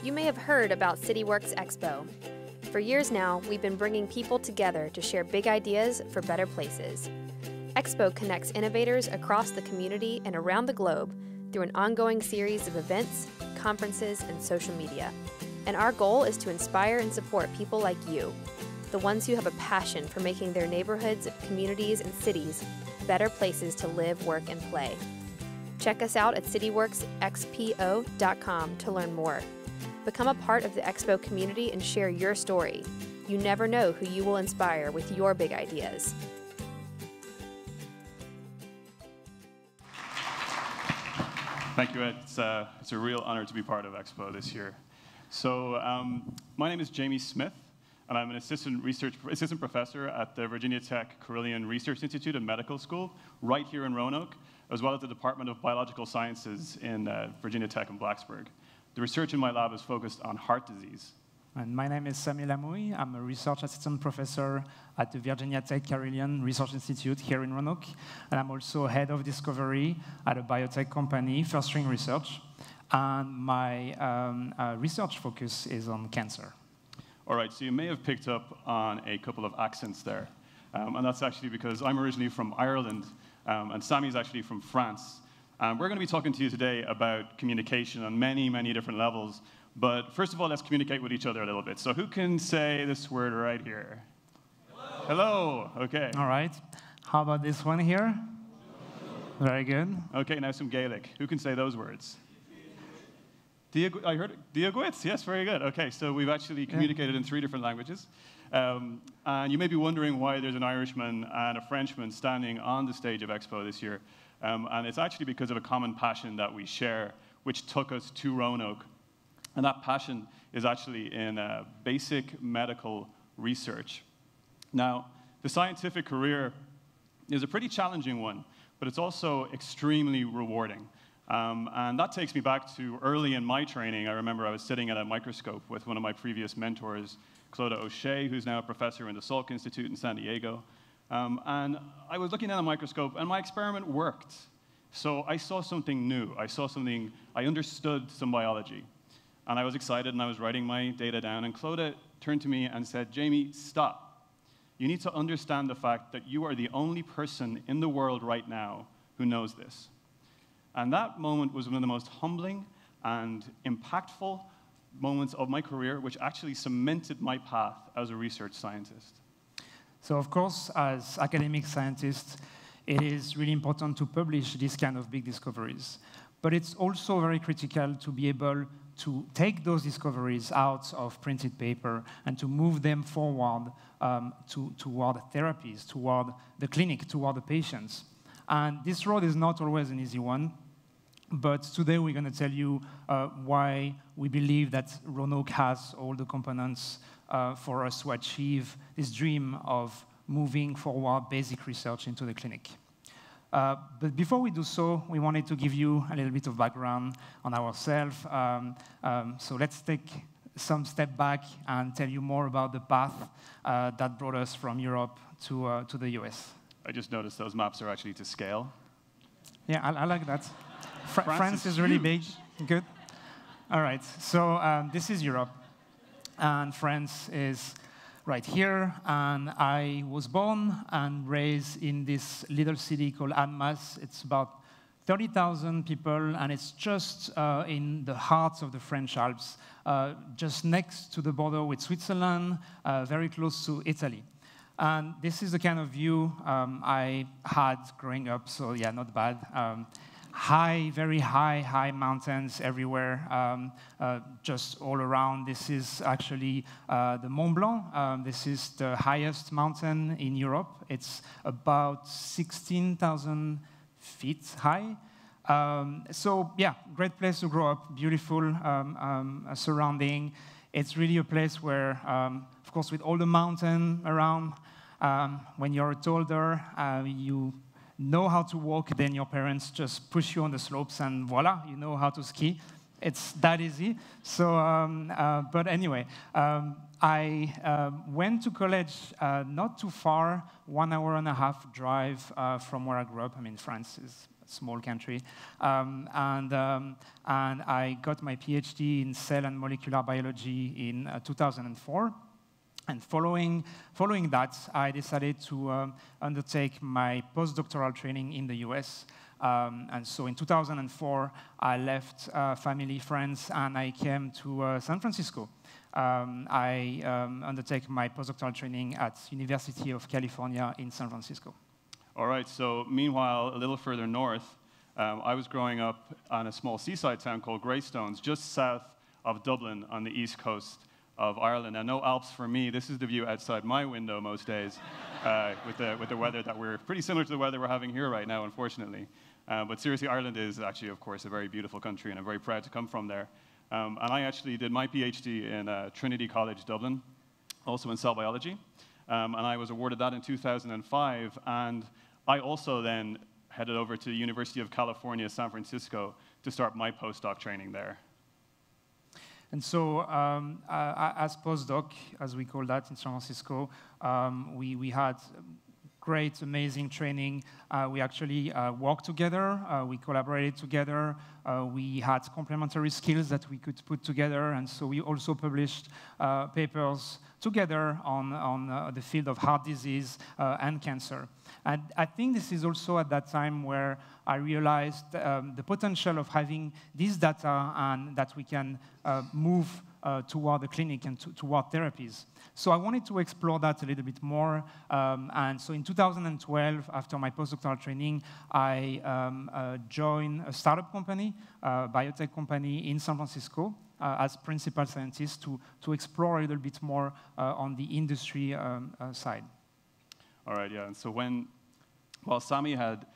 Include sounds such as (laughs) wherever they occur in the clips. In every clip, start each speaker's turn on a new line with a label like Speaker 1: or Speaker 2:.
Speaker 1: You may have heard about CityWorks Expo. For years now, we've been bringing people together to share big ideas for better places. Expo connects innovators across the community and around the globe through an ongoing series of events, conferences, and social media. And our goal is to inspire and support people like you, the ones who have a passion for making their neighborhoods, communities, and cities better places to live, work, and play. Check us out at cityworksxpo.com to learn more. Become a part of the Expo community and share your story. You never know who you will inspire with your big ideas.
Speaker 2: Thank you, Ed. It's, uh, it's a real honor to be part of Expo this year. So, um, my name is Jamie Smyth, and I'm an assistant research assistant professor at the Virginia Tech Carilion Research Institute and Medical School, right here in Roanoke, as well as the Department of Biological Sciences in uh, Virginia Tech in Blacksburg. The research in my lab is focused on heart disease.
Speaker 3: And my name is Samy Lamouille. I'm a research assistant professor at the Virginia Tech Carilion Research Institute here in Roanoke. And I'm also head of discovery at a biotech company, First String Research. And my um, uh, research focus is on cancer.
Speaker 2: All right, so you may have picked up on a couple of accents there. Um, and that's actually because I'm originally from Ireland, um, and Samy's actually from France. Um, we're going to be talking to you today about communication on many, many different levels. But first of all, let's communicate with each other a little bit. So who can say this word right here? Hello. Hello. Okay.
Speaker 3: All right. How about this one here? Very good.
Speaker 2: Okay, now some Gaelic. Who can say those words? I heard Diagwitz. Yes, very good. Okay, so we've actually communicated yeah. in three different languages. Um, and you may be wondering why there's an Irishman and a Frenchman standing on the stage of Expo this year. Um, and it's actually because of a common passion that we share, which took us to Roanoke. And that passion is actually in uh, basic medical research. Now, the scientific career is a pretty challenging one, but it's also extremely rewarding. Um, and that takes me back to early in my training. I remember I was sitting at a microscope with one of my previous mentors, Clodagh O'Shea, who's now a professor in the Salk Institute in San Diego. Um, and I was looking at a microscope, and my experiment worked. So I saw something new. I saw something, I understood some biology. And I was excited, and I was writing my data down. And Clodagh turned to me and said, Jamie, stop. You need to understand the fact that you are the only person in the world right now who knows this. And that moment was one of the most humbling and impactful moments of my career, which actually cemented my path as a research scientist.
Speaker 3: So, of course, as academic scientists, it is really important to publish these kind of big discoveries. But it's also very critical to be able to take those discoveries out of printed paper and to move them forward um, to, toward therapies, toward the clinic, toward the patients. And this road is not always an easy one. But today we're going to tell you uh, why we believe that Roanoke has all the components uh, for us to achieve this dream of moving forward basic research into the clinic. Uh, but before we do so, we wanted to give you a little bit of background on ourselves. Um, um, so let's take some step back and tell you more about the path uh, that brought us from Europe to, uh, to the US.
Speaker 2: I just noticed those maps are actually to scale.
Speaker 3: Yeah, I, I like that. Fr France, France, is, is really big. Good. All right. So um, this is Europe, and France is right here. And I was born and raised in this little city called Annemasse. It's about 30,000 people, and it's just uh, in the heart of the French Alps, uh, just next to the border with Switzerland, uh, very close to Italy. And this is the kind of view um, I had growing up, so yeah, not bad. Um, high, very high, high mountains everywhere, um, uh, just all around. This is actually uh, the Mont Blanc. Um, this is the highest mountain in Europe. It's about 16,000 feet high. Um, so yeah, great place to grow up, beautiful um, um, surrounding. It's really a place where, um, of course, with all the mountain around, when you're older, uh, you know how to walk, then your parents just push you on the slopes and voila, you know how to ski. It's that easy. So, um, uh, but anyway, um, I uh, went to college uh, not too far, one hour and a half drive uh, from where I grew up. I mean, France is a small country. Um, and, um, and I got my PhD in cell and molecular biology in uh, 2004. And following, following that, I decided to um, undertake my postdoctoral training in the US. Um, and so in 2004, I left uh, family, friends, and I came to uh, San Francisco. Um, I um, undertake my postdoctoral training at University of California in San Francisco.
Speaker 2: All right, so meanwhile, a little further north, um, I was growing up on a small seaside town called Greystones, just south of Dublin on the east coast of Ireland. Now, no Alps for me. This is the view outside my window most days (laughs) uh, with, the, with the weather that we're pretty similar to the weather we're having here right now, unfortunately. Uh, but seriously, Ireland is actually, of course, a very beautiful country, and I'm very proud to come from there. Um, and I actually did my PhD in uh, Trinity College Dublin, also in cell biology. Um, and I was awarded that in 2005. And I also then headed over to the University of California, San Francisco, to start my postdoc training there.
Speaker 3: And so, um, uh, as postdoc, as we call that in San Francisco, um, we, we had great, amazing training. Uh, we actually uh, worked together, uh, we collaborated together, uh, we had complementary skills that we could put together, and so we also published uh, papers together on, on the field of heart disease and cancer. And I think this is also at that time where I realized um, the potential of having this data and that we can move uh, toward the clinic and to, toward therapies. So I wanted to explore that a little bit more. Um, and so in 2012, after my postdoctoral training, I um, uh, joined a startup company, a biotech company in San Francisco. Uh, as principal scientist to, to explore a little bit more uh, on the industry um, uh, side.
Speaker 2: All right, yeah. And so when, well, Samy had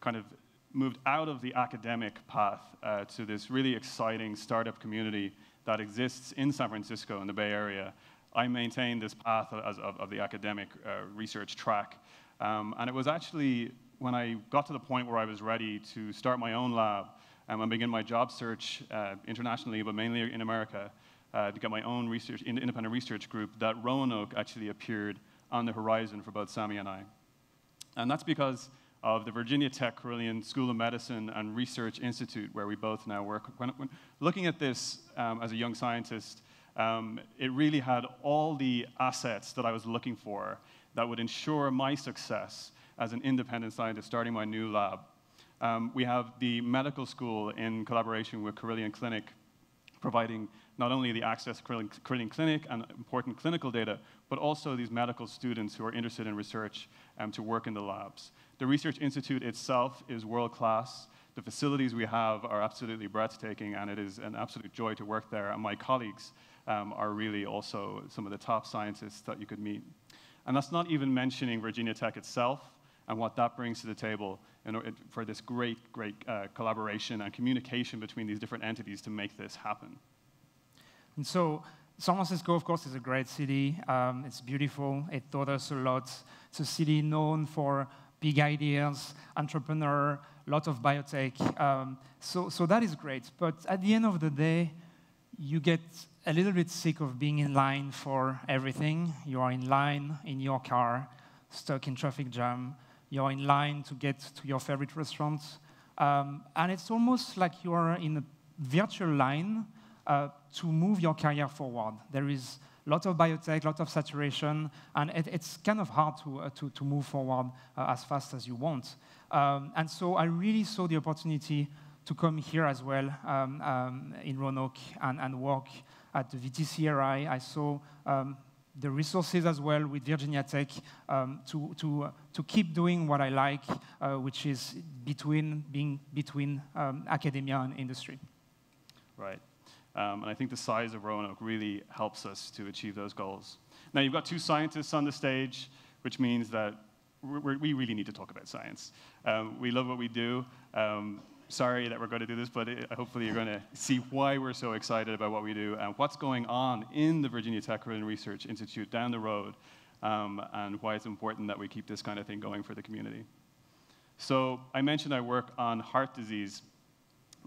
Speaker 2: kind of moved out of the academic path uh, to this really exciting startup community that exists in San Francisco in the Bay Area, I maintained this path as, of, of the academic uh, research track. Um, and it was actually when I got to the point where I was ready to start my own lab um, and begin my job search uh, internationally, but mainly in America, uh, to get my own research, independent research group, that Roanoke actually appeared on the horizon for both Samy and I. And that's because of the Virginia Tech Carilion School of Medicine and Research Institute, where we both now work. When, when looking at this um, as a young scientist, um, it really had all the assets that I was looking for that would ensure my success as an independent scientist starting my new lab. Um, we have the medical school in collaboration with Carilion Clinic providing not only the access to Carilion Clinic and important clinical data, but also these medical students who are interested in research um, to work in the labs. The Research Institute itself is world class. The facilities we have are absolutely breathtaking, and it is an absolute joy to work there. And my colleagues um, are really also some of the top scientists that you could meet. And that's not even mentioning Virginia Tech itself and what that brings to the table in, for this great, great uh, collaboration and communication between these different entities to make this happen.
Speaker 3: And so, San Francisco, of course, is a great city. Um, it's beautiful. It taught us a lot. It's a city known for big ideas, entrepreneur, lot of biotech. Um, so, so that is great. But at the end of the day, you get a little bit sick of being in line for everything. You are in line in your car, stuck in traffic jam. You're in line to get to your favorite restaurant. Um, and it's almost like you are in a virtual line uh, to move your career forward. There is lot of biotech, lot of saturation, and it, it's kind of hard to, uh, to, to, move forward uh, as fast as you want. Um, and so I really saw the opportunity to come here as well um, um, in Roanoke and, and, work at the VTCRI. I saw um, the resources as well with Virginia Tech um, to, to, to keep doing what I like, uh, which is between, being between um, academia and industry.
Speaker 2: Right. Um, and I think the size of Roanoke really helps us to achieve those goals. Now, you've got two scientists on the stage, which means that we really need to talk about science. Um, we love what we do. Um, sorry that we're going to do this, but it, hopefully you're going to see why we're so excited about what we do and what's going on in the Virginia Tech Carilion Research Institute down the road um, and why it's important that we keep this kind of thing going for the community. So I mentioned I work on heart disease.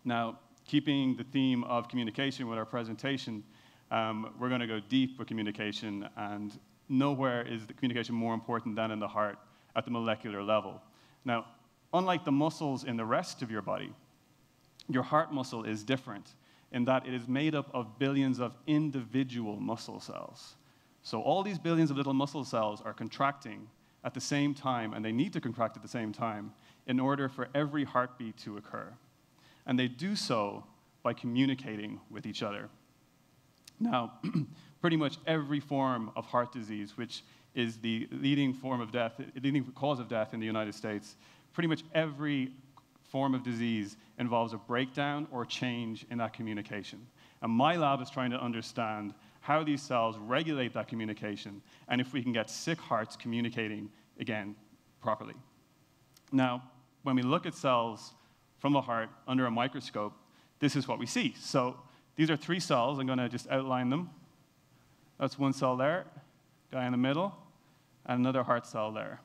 Speaker 2: Now, keeping the theme of communication with our presentation, um, we're going to go deep with communication, and nowhere is the communication more important than in the heart at the molecular level. Now, unlike the muscles in the rest of your body, your heart muscle is different in that it is made up of billions of individual muscle cells. So all these billions of little muscle cells are contracting at the same time, and they need to contract at the same time in order for every heartbeat to occur. And they do so by communicating with each other. Now, (clears throat) pretty much every form of heart disease, which is the leading form of death, leading cause of death in the United States, pretty much every form of disease involves a breakdown or change in that communication. And my lab is trying to understand how these cells regulate that communication and if we can get sick hearts communicating again properly. Now, when we look at cells from the heart under a microscope, this is what we see. So these are three cells. I'm going to just outline them. That's one cell there, guy in the middle, and another heart cell there.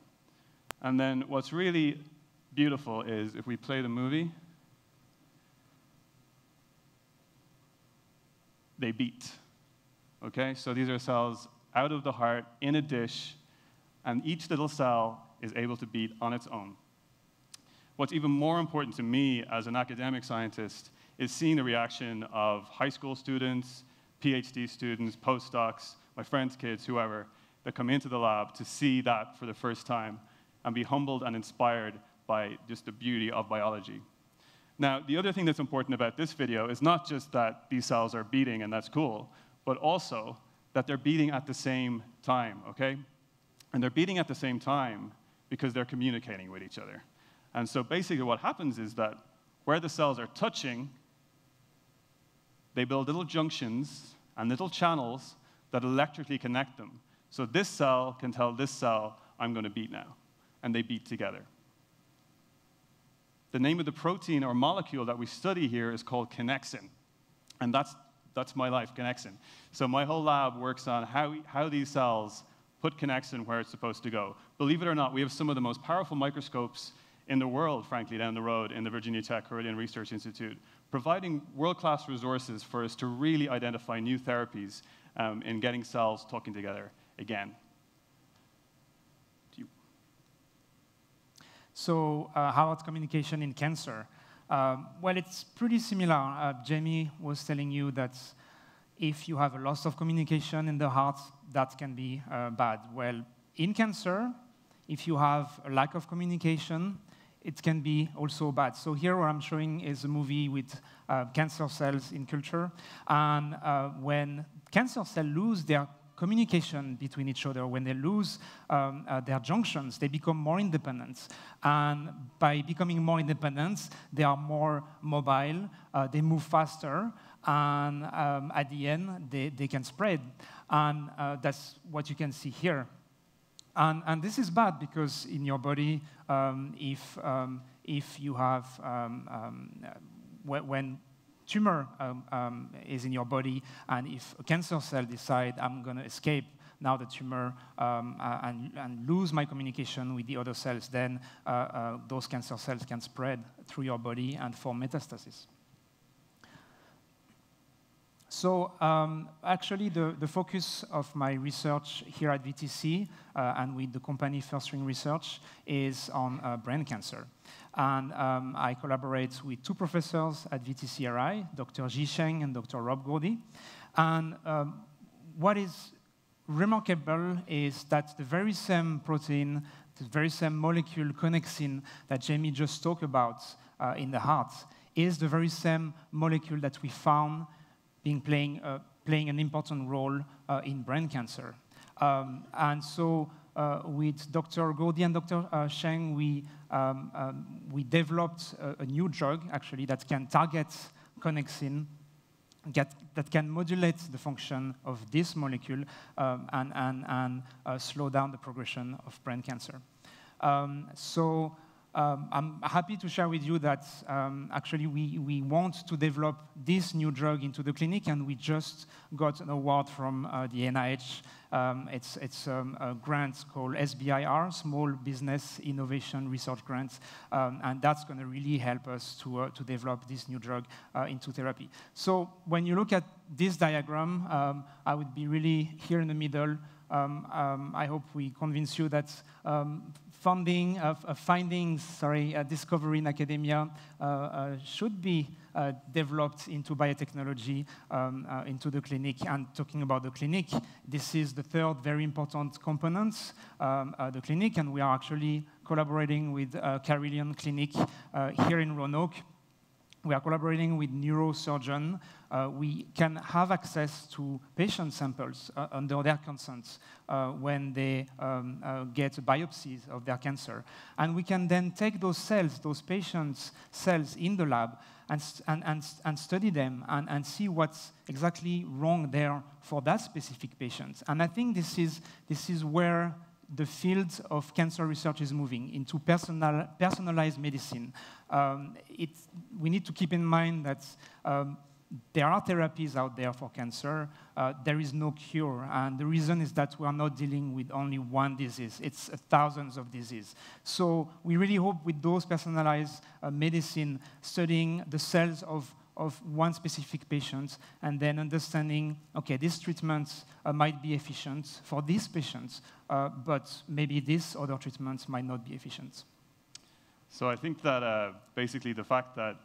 Speaker 2: And then what's really beautiful is if we play the movie, they beat. Okay, so these are cells out of the heart in a dish, and each little cell is able to beat on its own. What's even more important to me as an academic scientist is seeing the reaction of high school students, PhD students, postdocs, my friends' kids, whoever, that come into the lab to see that for the first time and be humbled and inspired by just the beauty of biology. Now, the other thing that's important about this video is not just that these cells are beating and that's cool, but also that they're beating at the same time, okay? And they're beating at the same time because they're communicating with each other. And so basically what happens is that where the cells are touching, they build little junctions and little channels that electrically connect them. So this cell can tell this cell, I'm going to beat now. And they beat together. The name of the protein or molecule that we study here is called connexin. And that's, that's my life, connexin. So my whole lab works on how, how these cells put connexin where it's supposed to go. Believe it or not, we have some of the most powerful microscopes in the world, frankly, down the road in the Virginia Tech Carilion Research Institute, providing world-class resources for us to really identify new therapies um, in getting cells talking together again.
Speaker 3: So uh, how about communication in cancer? Um, well, it's pretty similar. Uh, Jamie was telling you that if you have a loss of communication in the heart, that can be uh, bad. Well, in cancer, if you have a lack of communication, it can be also bad. So here what I'm showing is a movie with uh, cancer cells in culture. And uh, when cancer cells lose their communication between each other, when they lose um, uh, their junctions, they become more independent. And by becoming more independent, they are more mobile, uh, they move faster, and um, at the end, they, they can spread. And uh, that's what you can see here. And, and, this is bad because in your body, um, if, um, if you have, um, um when tumor um, is in your body, and if a cancer cell decide I'm going to escape now the tumor um, and, and, lose my communication with the other cells, then uh, uh, those cancer cells can spread through your body and form metastasis. So um, actually, the, the, focus of my research here at VTC uh, and with the company First String Research is on uh, brain cancer. And um, I collaborate with two professors at VTCRI, Dr. Zhi Sheng and Dr. Rob Gourdie. And um, what is remarkable is that the very same protein, the very same molecule, connexin, that Jamie just talked about uh, in the heart, is the very same molecule that we found being playing, uh, playing an important role uh, in brain cancer. Um, and so uh, with Dr. Gourdie and Dr. Uh, Sheng, we, um, um, we developed a, a, new drug, actually, that can target connexin, get, that can modulate the function of this molecule um, and, and, and uh, slow down the progression of brain cancer. Um, so um, I'm happy to share with you that um, actually we, we want to develop this new drug into the clinic, and we just got an award from uh, the NIH. Um, it's it's um, a grant called SBIR, Small Business Innovation Research Grant, um, and that's going to really help us to, uh, to develop this new drug uh, into therapy. So when you look at this diagram, um, I would be really here in the middle I hope we convince you that um, funding, uh, findings, sorry, uh, discovery in academia uh, uh should be uh, developed into biotechnology, um, uh, into the clinic. And talking about the clinic, this is the third very important component, um, the clinic, and we are actually collaborating with Carilion Clinic here in Roanoke we are collaborating with neurosurgeons. Uh, we can have access to patient samples uh, under their consent uh, when they um, uh, get biopsies of their cancer. And we can then take those cells, those patients' cells in the lab, and, and, and, and study them and, and see what's exactly wrong there for that specific patient. And I think this is, this is where the field of cancer research is moving into personal, personalized medicine. Um, we need to keep in mind that um, there are therapies out there for cancer. Uh, there is no cure. And the reason is that we are not dealing with only one disease. It's uh, thousands of diseases. So we really hope with those personalized uh, medicine, studying the cells of of one specific patient and then understanding, okay, this treatment uh, might be efficient for these patients, uh, but maybe this other treatment might not be efficient.
Speaker 2: So I think that uh, basically the fact that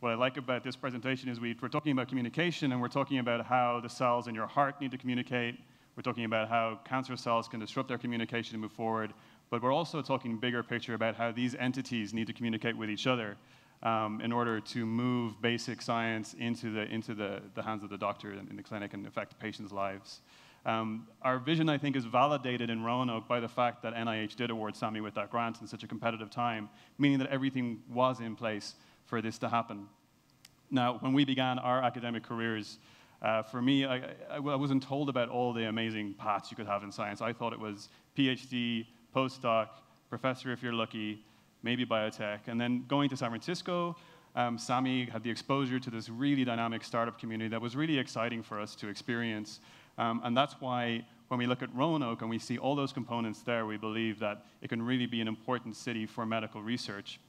Speaker 2: what I like about this presentation is we, are talking about communication and we're talking about how the cells in your heart need to communicate. We're talking about how cancer cells can disrupt their communication and move forward. But we're also talking bigger picture about how these entities need to communicate with each other um, in order to move basic science into the, into the, the hands of the doctor in, the clinic and affect patients' lives. Um, our vision, I think, is validated in Roanoke by the fact that NIH did award Samy with that grant in such a competitive time, meaning that everything was in place for this to happen. Now, when we began our academic careers, uh, for me, I, I, I, wasn't told about all the amazing paths you could have in science. I thought it was PhD, postdoc, professor if you're lucky, maybe biotech. And then going to San Francisco, um, Samy had the exposure to this really dynamic startup community that was really exciting for us to experience. Um, and that's why when we look at Roanoke and we see all those components there, we believe that it can really be an important city for medical research.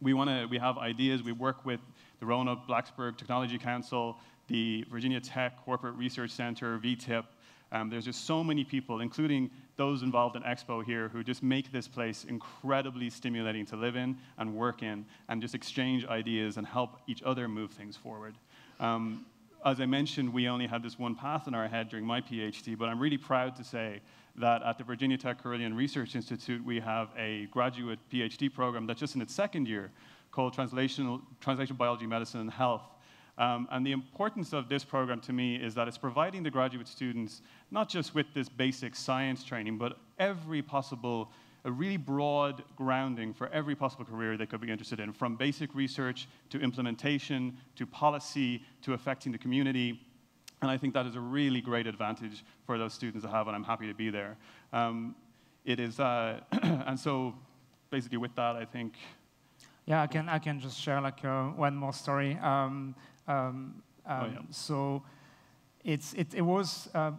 Speaker 2: We, wanna, we have ideas, we work with the Roanoke Blacksburg Technology Council, the Virginia Tech Corporate Research Center, VTIP, um, there's just so many people, including those involved in Expo here, who just make this place incredibly stimulating to live in and work in, and just exchange ideas and help each other move things forward. Um, as I mentioned, we only had this one path in our head during my PhD, but I'm really proud to say that at the Virginia Tech Carilion Research Institute, we have a graduate PhD program that's just in its second year called Translational, Translational Biology, Medicine, and Health. Um, and the importance of this program to me is that it's providing the graduate students not just with this basic science training, but every possible, a really broad grounding for every possible career they could be interested in, from basic research to implementation to policy to affecting the community. And I think that is a really great advantage for those students to have, and I'm happy to be there. Um, it is, uh, (clears throat) and so basically with that, I think.
Speaker 3: Yeah, I can, I can just share like uh, one more story. Um, um, oh, um, yeah. So it's, it, it was uh,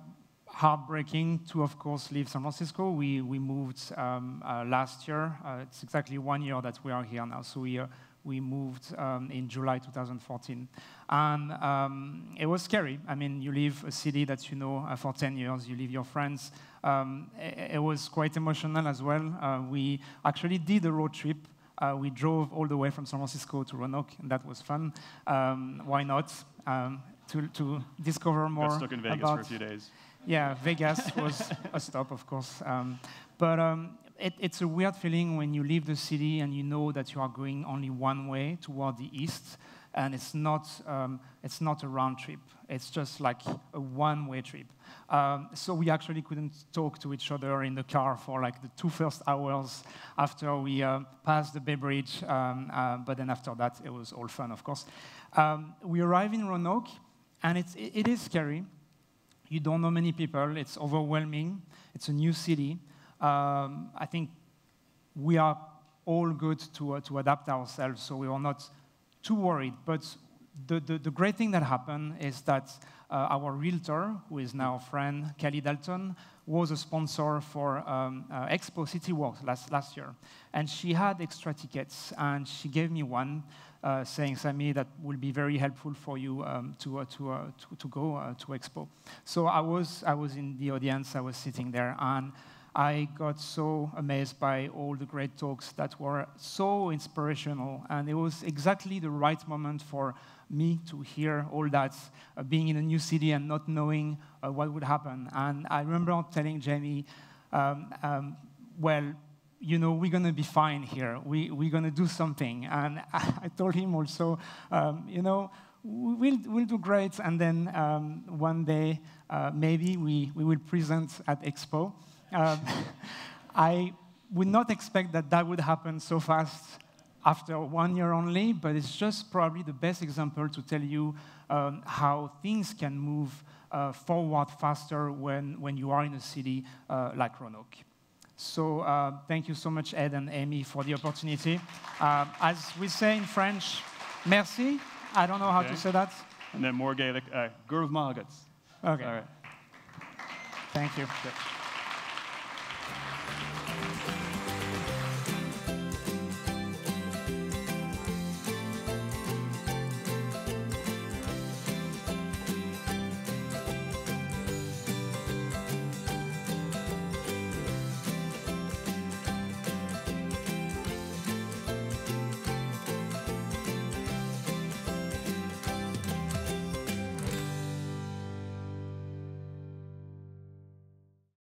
Speaker 3: heartbreaking to, of course, leave San Francisco. We, we moved um, uh, last year. Uh, it's exactly one year that we are here now. So we, uh, we moved um, in July 2014. And um, it was scary. I mean, you leave a city that you know uh, for 10 years, you leave your friends. Um, it, it, was quite emotional as well. Uh, we actually did a road trip uh, we drove all the way from San Francisco to Roanoke, and that was fun. Um, why not? Um, to, to discover more.
Speaker 2: Got stuck in Vegas
Speaker 3: about,
Speaker 2: for a few days.
Speaker 3: Yeah, (laughs) Vegas was a stop, of course. Um, but um, it, it's a weird feeling when you leave the city and you know that you are going only one way toward the east and it's not, um, it's not a round trip. It's just like a one-way trip. Um, so we actually couldn't talk to each other in the car for like the two first hours after we uh, passed the Bay Bridge. Um, uh, but then after that, it was all fun, of course. Um, we arrive in Roanoke, and it's, it, is scary. You don't know many people. It's overwhelming. It's a new city. Um, I think we are all good to, uh, to adapt ourselves, so we are not too worried. But the, the, the great thing that happened is that uh, our realtor, who is now a friend, Kelly Dalton, was a sponsor for um, uh, Expo City Walk last, last year. And she had extra tickets, and she gave me one. uh, saying, Samy, that will be very helpful for you um, to, uh, to, uh, to, to, go uh, to Expo. So I was, I was in the audience, I was sitting there, and I got so amazed by all the great talks that were so inspirational, and it was exactly the right moment for me to hear all that, uh, being in a new city and not knowing uh, what would happen. And I remember telling Jamie, um, um, well, you know, we're going to be fine here. We, we're going to do something. And (laughs) I, told him also, um, you know, we'll, we'll do great. And then um, one day, uh, maybe we, we will present at Expo. Um, (laughs) I would not expect that that would happen so fast after one year only, but it's just probably the best example to tell you um, how things can move uh, forward faster when, when you are in a city uh, like Roanoke. So uh, thank you so much, Ed and Amy, for the opportunity. Uh, as we say in French, merci. I don't know how okay. to say that.
Speaker 2: And then more Gaelic, uh, Gurv
Speaker 3: Okay. All right. Thank you.